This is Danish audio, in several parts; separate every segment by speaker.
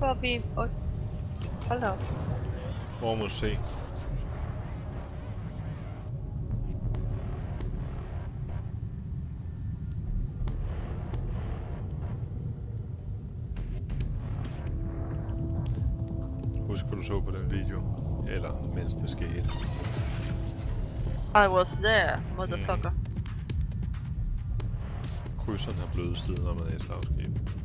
Speaker 1: får vi... Hold da op.
Speaker 2: Hvor må se. Husk, hvad du så på den video. Eller mens det skete.
Speaker 1: I was there, motherfucker.
Speaker 2: Krydserne har bløde steder, når man er i slagskib.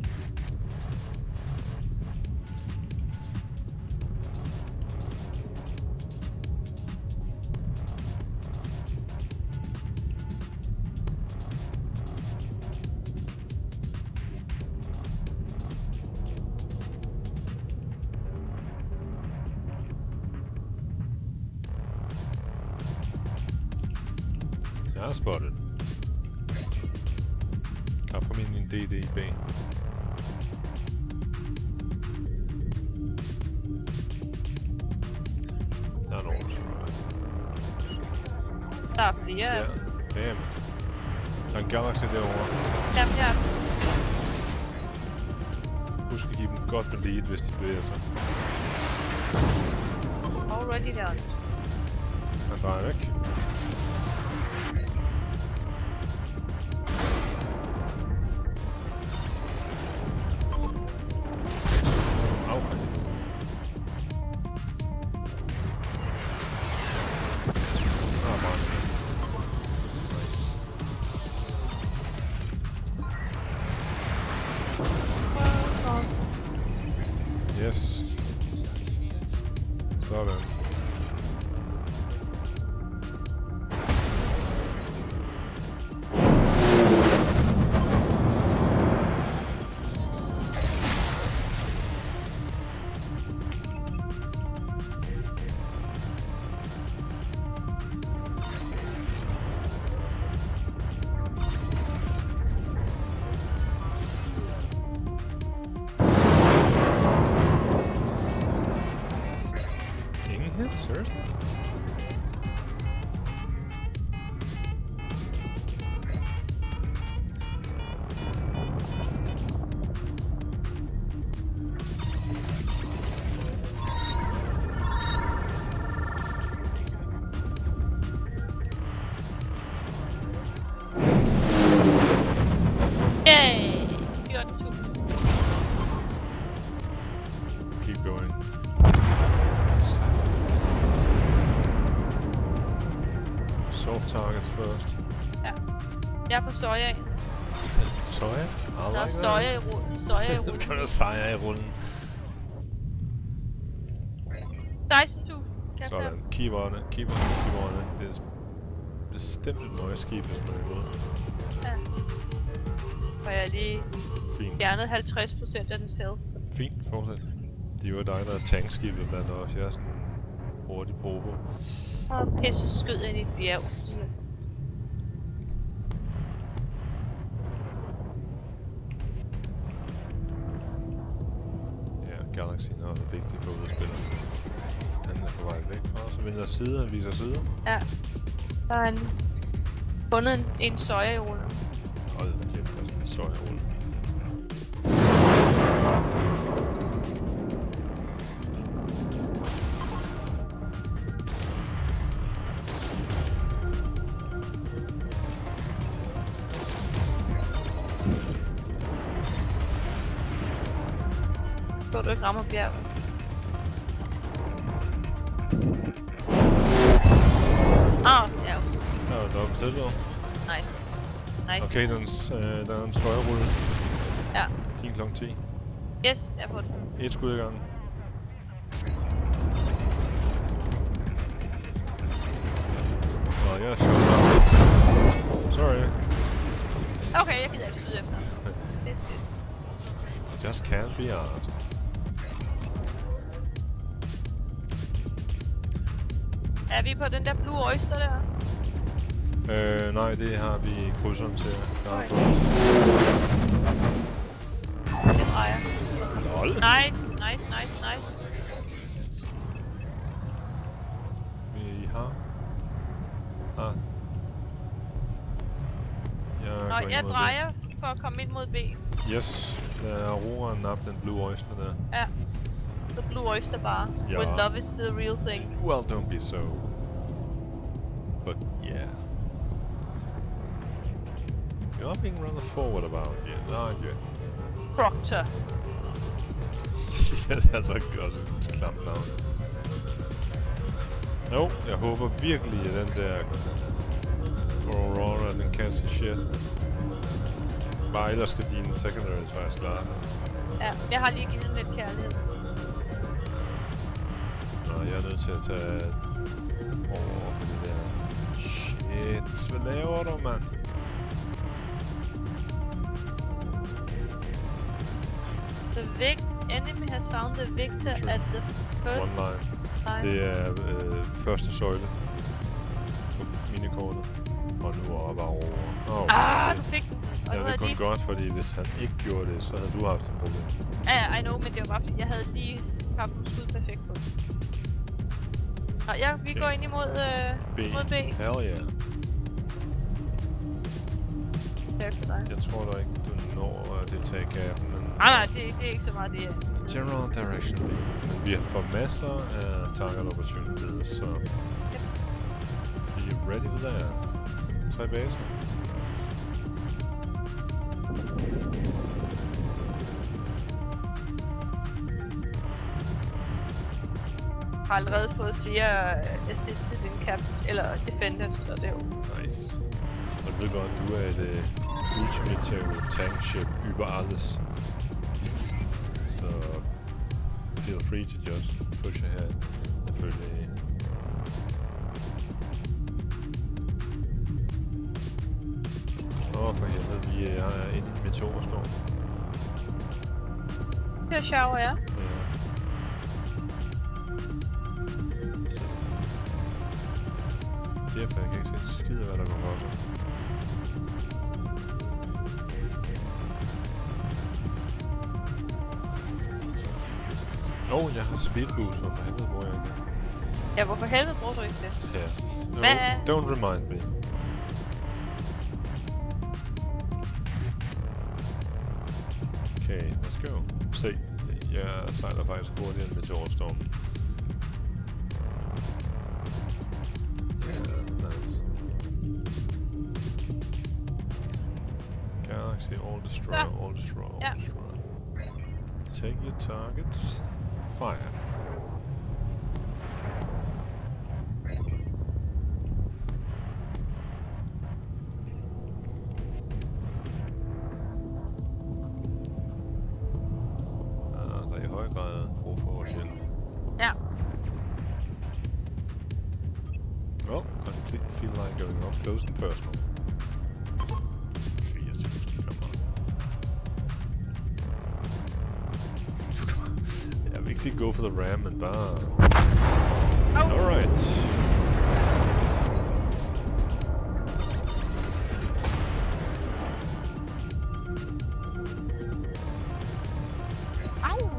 Speaker 2: Jeg har spottet. Tak for min min DDB. Der er nogen, tror jeg.
Speaker 1: Der er flere.
Speaker 2: Ja, damn. Der er en Galaxy derovre.
Speaker 1: Jamen, ja.
Speaker 2: Husk at give dem godt med lead, hvis de bevæger sig.
Speaker 1: Already done.
Speaker 2: Han drejer væk. Keep going. Soft targets first.
Speaker 1: Ja. Jeg er på soja.
Speaker 2: Soja? I
Speaker 1: Der er soja i rullen. Soja i
Speaker 2: Så
Speaker 1: rullen.
Speaker 2: skal der sejre i rullen.
Speaker 1: 16.000. Kan jeg
Speaker 2: Sådan. Keep on it. Keep on it. Keep on it. Det er bestemt et nøje skib, hvis man er imod.
Speaker 1: Ja. Og jeg lige
Speaker 2: Fint.
Speaker 1: fjernet 50% af dens health.
Speaker 2: Fint. Fortsæt. Det er jo dig, der er tankskibet blandt os. Jeg er sådan hurtig provo.
Speaker 1: Og pisse skød ind i et bjerg.
Speaker 2: Ja, Galaxy er også vigtig for udspiller. Han er på vej væk fra os. Så vender side, han viser side.
Speaker 1: Ja. Der er en fundet en, en rullen.
Speaker 2: Hold da kæft, der er sådan sojarulle.
Speaker 1: Så du ikke rammer bjerget. Ah, ja.
Speaker 2: Der er silver.
Speaker 1: Nice. Nice.
Speaker 2: Okay, der er en, s- øh, der er en sojarulle.
Speaker 1: Ja.
Speaker 2: Din kl. 10.
Speaker 1: Yes, jeg på den.
Speaker 2: Et skud i gangen. Nå, jeg er sjovt. Sorry.
Speaker 1: Okay, jeg gider ikke skyde efter. Det er skidt.
Speaker 2: Just can't be asked.
Speaker 1: Er vi på den der Blue Oyster der?
Speaker 2: Øh, nej, det har vi krydseren til. Der er på.
Speaker 1: Det drejer.
Speaker 2: Lol.
Speaker 1: Nice, nice, nice, nice.
Speaker 2: Vi har... Ah. Jeg
Speaker 1: Nå, jeg
Speaker 2: mod B.
Speaker 1: drejer for at komme ind mod B.
Speaker 2: Yes. Lad Aurora nappe den blue oyster der.
Speaker 1: Ja. The Blue Oyster Bar.
Speaker 2: Ja.
Speaker 1: When love is the real thing.
Speaker 2: Well, don't be so. But yeah. You're not being rather forward about it, aren't you?
Speaker 1: Proctor.
Speaker 2: ja, det er også et klamt navn. Jo, jeg håber virkelig, at den der Aurora, den kan sig shit. Bare ellers skal dine secondaries være klare.
Speaker 1: Ja, jeg har lige givet den lidt kærlighed.
Speaker 2: Jeg er nødt til at tage over på det der. Shit, hvad laver du, mand?
Speaker 1: The vic enemy has found the victor at the first
Speaker 2: One line.
Speaker 1: time.
Speaker 2: Det er øh, første søjle på minikortet. Og nu er bare over. Oh,
Speaker 1: Ah, du fik den. Og
Speaker 2: Ja, det
Speaker 1: er
Speaker 2: er kun
Speaker 1: lige...
Speaker 2: godt, fordi hvis han ikke gjorde det, så havde du haft et problem.
Speaker 1: Ja, ja, I know, men det var bare fordi, jeg havde lige en skud perfekt på. Nå, ja, vi
Speaker 2: Okay.
Speaker 1: går ind imod, øh,
Speaker 2: B.
Speaker 1: mod B.
Speaker 2: Hell yeah.
Speaker 1: Tak for dig.
Speaker 2: Jeg tror da ikke, du når at deltage i kappen, men...
Speaker 1: Nej, nej, det, det er ikke så meget det, jeg er.
Speaker 2: General direction. Men vi får masser af target opportunities, så... Are you ready for that? Tre baser.
Speaker 1: Har allerede fået flere øh, assists til din cap, eller defenders, så det er jo...
Speaker 2: Nice. Og du ved godt, du er et uh, ultimative tankship über alles. Så feel free to just push ahead. Selvfølgelig. Åh, oh, for helvede, vi er er inde i en meteorstorm.
Speaker 1: Her shower jeg.
Speaker 2: Ja. Derfor jeg kan ikke se en skid af, hvad der går sig. Åh, oh, jeg har speedboost, hvorfor helvede bruger jeg ikke?
Speaker 1: Ja, hvorfor helvede bruger du ikke det?
Speaker 2: Ja. No,
Speaker 1: Hvad?
Speaker 2: don't remind me. Okay, let's go. Se, jeg sejler faktisk hurtigere end meteorstormen. see all destroy,
Speaker 1: ah.
Speaker 2: all destroy, all
Speaker 1: yeah.
Speaker 2: destroy. Take your targets. Fire. Ah, feel like going close and personal. Jeg vil ikke sige go for the ram, men bare...
Speaker 1: Au! Oh.
Speaker 2: Alright.
Speaker 1: Au!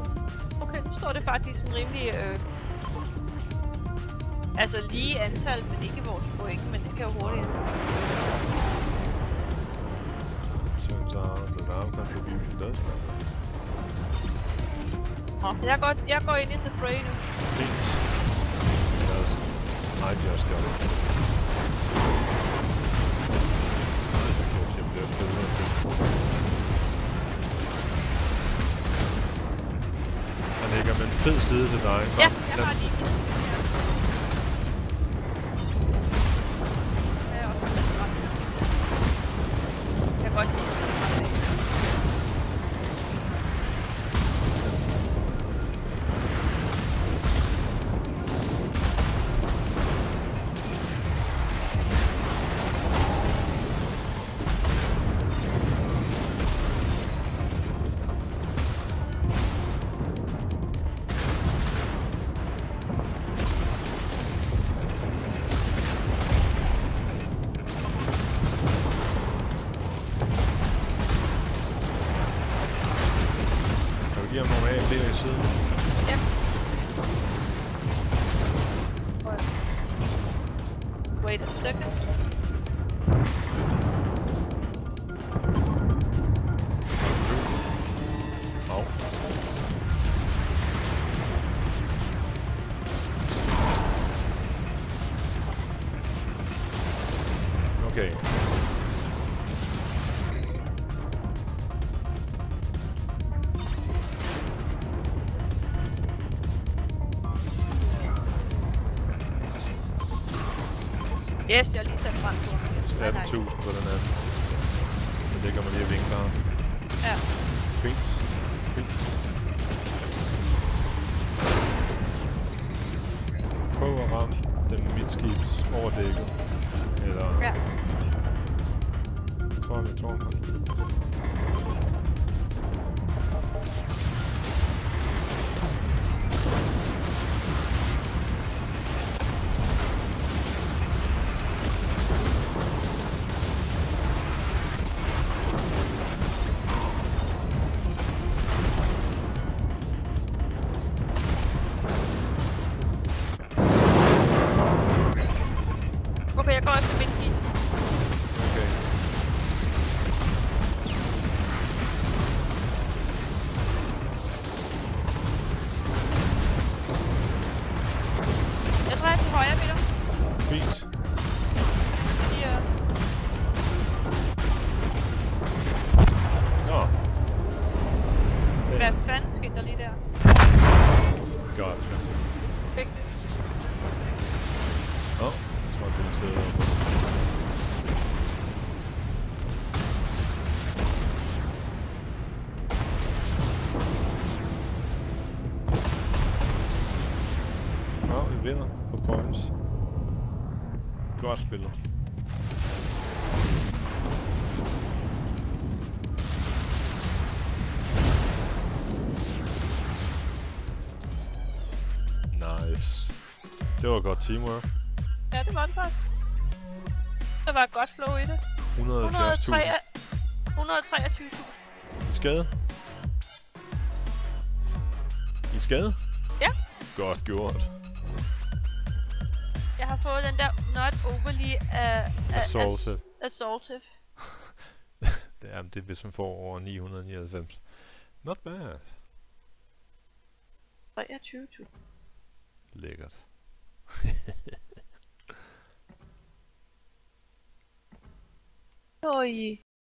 Speaker 1: Okay, nu står det faktisk sådan rimelig... Øh... Altså lige antal, men ikke vores point, men det kan jo hurtigt.
Speaker 2: Turns out that our contribution does matter.
Speaker 1: Nå, jeg går, jeg går ind i The Fray nu.
Speaker 2: Please. Yes. I just got it. Jeg bliver til. Han ligger med en fed side til dig.
Speaker 1: Ja,
Speaker 2: Kom,
Speaker 1: jeg
Speaker 2: lad-
Speaker 1: har lige... Yes, jeg har lige sat nej.
Speaker 2: 18.000 på den her. Den ligger mig lige og vinker her.
Speaker 1: Ja.
Speaker 2: Fint. Fint. Prøv at ramme den midtskibs overdækket. Eller...
Speaker 1: Ja.
Speaker 2: Jeg tror, jeg tror,
Speaker 1: jeg går efter mit skib.
Speaker 2: Okay.
Speaker 1: Jeg drejer til højre, Peter.
Speaker 2: Fint.
Speaker 1: Øh,
Speaker 2: Nå.
Speaker 1: hvad fanden skete der lige der?
Speaker 2: Godt.
Speaker 1: Perfekt
Speaker 2: kunne sidde tror. Nå, vi vinder på points. Godt spillet. Nice. Det var godt teamwork.
Speaker 1: Det var det faktisk. Der var et godt flow i det.
Speaker 2: 170.000
Speaker 1: 123.
Speaker 2: i skade. I skade?
Speaker 1: Ja.
Speaker 2: Godt gjort.
Speaker 1: Jeg har fået den der not overly uh,
Speaker 2: Assaultive.
Speaker 1: assaultive.
Speaker 2: Det er, det hvis man får over 999. Not bad.
Speaker 1: 23.
Speaker 2: Lækkert.
Speaker 1: comentou e